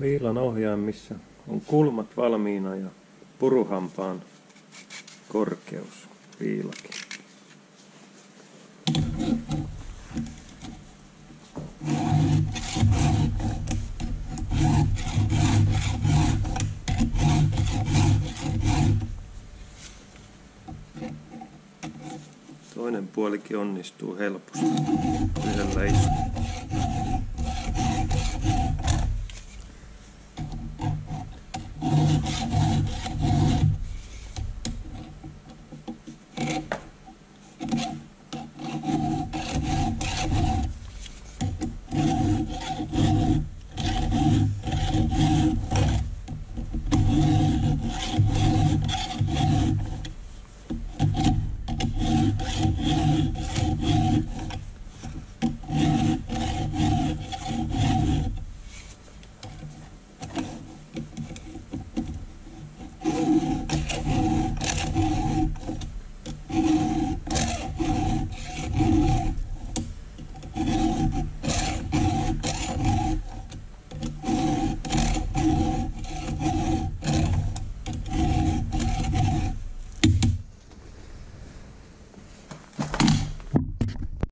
Viilan ohjaimissa on kulmat valmiina ja puruhampaan korkeus viilakin. Toinen puolikin onnistuu helposti yhdellä istulla.